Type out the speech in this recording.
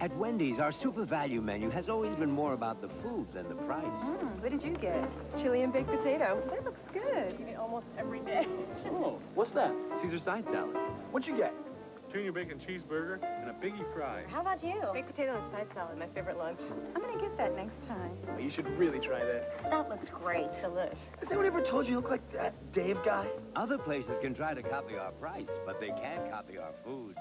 At Wendy's, our super value menu has always been more about the food than the price. Mm, what did you get? Chili and baked potato. That looks good. Eat almost every day. Oh, what's that? Caesar side salad. What'd you get? Junior bacon cheeseburger and a biggie fry. How about you? Baked potato and side salad, my favorite lunch. I'm gonna get that next time. Well, you should really try that. That looks great. Delish. Has anyone ever told you you look like that Dave guy? Other places can try to copy our price, but they can't copy our food.